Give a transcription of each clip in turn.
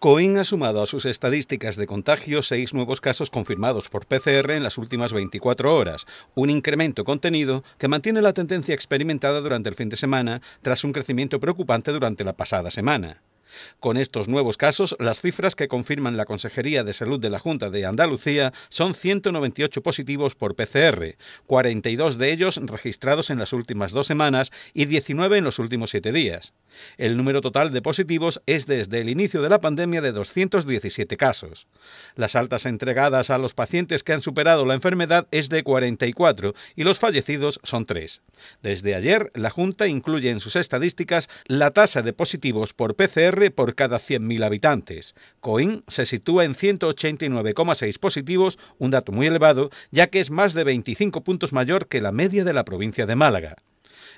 Coin ha sumado a sus estadísticas de contagio seis nuevos casos confirmados por PCR en las últimas 24 horas, un incremento contenido que mantiene la tendencia experimentada durante el fin de semana tras un crecimiento preocupante durante la pasada semana. Con estos nuevos casos, las cifras que confirman la Consejería de Salud de la Junta de Andalucía son 198 positivos por PCR, 42 de ellos registrados en las últimas dos semanas y 19 en los últimos siete días. El número total de positivos es desde el inicio de la pandemia de 217 casos. Las altas entregadas a los pacientes que han superado la enfermedad es de 44 y los fallecidos son 3. Desde ayer, la Junta incluye en sus estadísticas la tasa de positivos por Por cada 100.000 habitantes. Coín se sitúa en 189,6 positivos, un dato muy elevado, ya que es más de 25 puntos mayor que la media de la provincia de Málaga.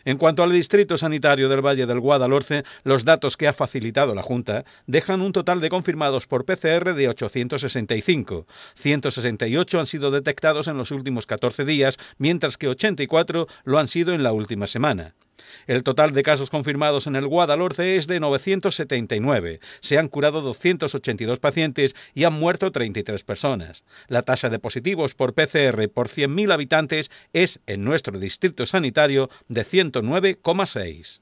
En cuanto al Distrito Sanitario del Valle del Guadalhorce, los datos que ha facilitado la Junta dejan un total de confirmados por PCR de 865. 168 han sido detectados en los últimos 14 días, mientras que 84 lo han sido en la última semana. El total de casos confirmados en el Guadalhorce es de 979. Se han curado 282 pacientes y han muerto 33 personas. La tasa de positivos por PCR por 100.000 habitantes es en nuestro distrito sanitario de 109,6.